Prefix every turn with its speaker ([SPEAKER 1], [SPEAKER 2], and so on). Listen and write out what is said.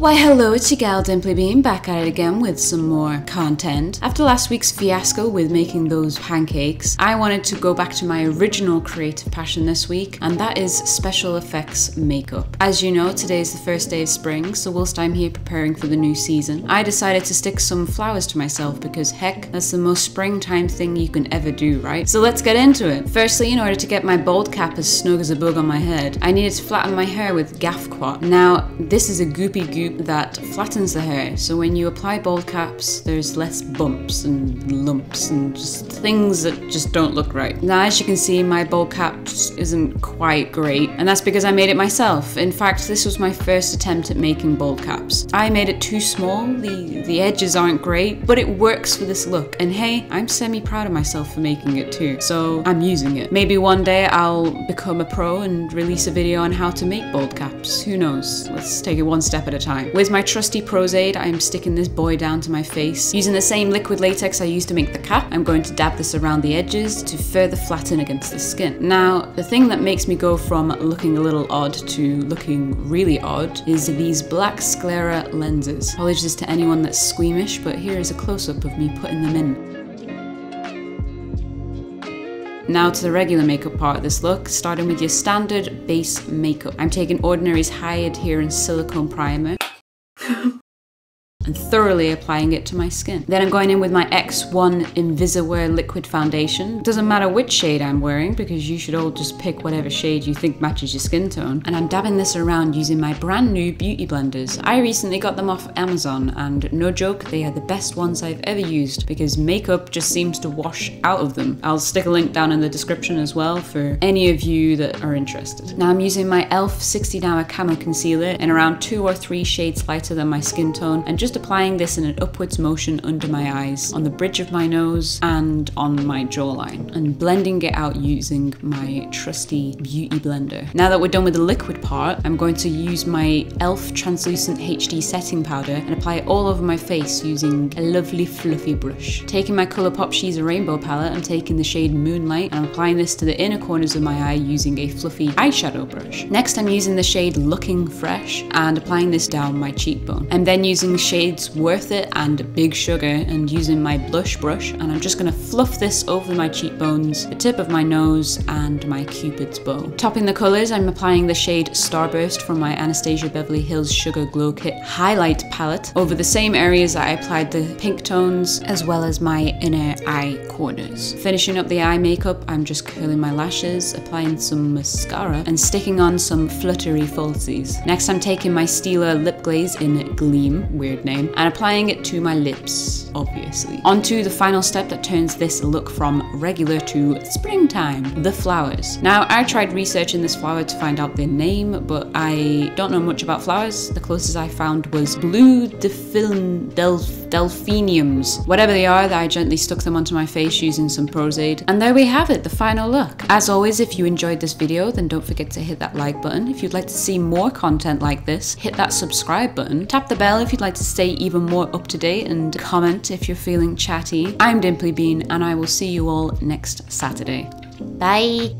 [SPEAKER 1] Why hello, it's your gal Dimply Bean back at it again with some more content. After last week's fiasco with making those pancakes, I wanted to go back to my original creative passion this week, and that is special effects makeup. As you know, today is the first day of spring, so whilst I'm here preparing for the new season, I decided to stick some flowers to myself because heck, that's the most springtime thing you can ever do, right? So let's get into it. Firstly, in order to get my bald cap as snug as a bug on my head, I needed to flatten my hair with Gafquat. Now, this is a goopy goop that flattens the hair. So when you apply bald caps, there's less bumps and lumps and just things that just don't look right. Now, as you can see, my bald cap isn't quite great, and that's because I made it myself. In fact, this was my first attempt at making bald caps. I made it too small, the, the edges aren't great, but it works for this look. And hey, I'm semi-proud of myself for making it too, so I'm using it. Maybe one day I'll become a pro and release a video on how to make bald caps. Who knows? Let's take it one step at a time. With my trusty Pros-Aide, I am sticking this boy down to my face. Using the same liquid latex I used to make the cap, I'm going to dab this around the edges to further flatten against the skin. Now, the thing that makes me go from looking a little odd to looking really odd is these black sclera lenses. Apologies to anyone that's squeamish, but here is a close-up of me putting them in. Now to the regular makeup part of this look, starting with your standard base makeup. I'm taking Ordinary's High Adherence Silicone Primer and thoroughly applying it to my skin. Then I'm going in with my EX1 Invisiwear Liquid Foundation. Doesn't matter which shade I'm wearing because you should all just pick whatever shade you think matches your skin tone. And I'm dabbing this around using my brand new beauty blenders. I recently got them off Amazon and no joke, they are the best ones I've ever used because makeup just seems to wash out of them. I'll stick a link down in the description as well for any of you that are interested. Now I'm using my e.l.f. 16 Hour Camo Concealer in around two or three shades lighter than my skin tone and just just applying this in an upwards motion under my eyes, on the bridge of my nose and on my jawline, and blending it out using my trusty beauty blender. Now that we're done with the liquid part, I'm going to use my e.l.f. Translucent HD Setting Powder and apply it all over my face using a lovely fluffy brush. Taking my Colourpop She's a Rainbow palette, I'm taking the shade Moonlight and I'm applying this to the inner corners of my eye using a fluffy eyeshadow brush. Next I'm using the shade Looking Fresh and applying this down my cheekbone. I'm then using shade shades Worth It and Big Sugar and using my blush brush and I'm just going to fluff this over my cheekbones, the tip of my nose and my cupid's bow. Topping the colours I'm applying the shade Starburst from my Anastasia Beverly Hills Sugar Glow Kit highlight palette over the same areas that I applied the pink tones as well as my inner eye corners. Finishing up the eye makeup I'm just curling my lashes, applying some mascara and sticking on some fluttery falsies. Next I'm taking my Stila lip glaze in Gleam, weird name name, and applying it to my lips, obviously. Onto the final step that turns this look from regular to springtime, the flowers. Now, I tried researching this flower to find out their name, but I don't know much about flowers. The closest I found was blue delphin, delph, delphiniums. Whatever they are, that I gently stuck them onto my face using some Pros-Aide. And there we have it, the final look. As always, if you enjoyed this video, then don't forget to hit that like button. If you'd like to see more content like this, hit that subscribe button. Tap the bell if you'd like to stay even more up to date and comment if you're feeling chatty. I'm Dimply Bean and I will see you all next Saturday. Bye!